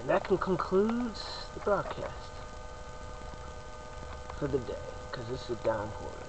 And that concludes the broadcast for the day, because this is a downpour.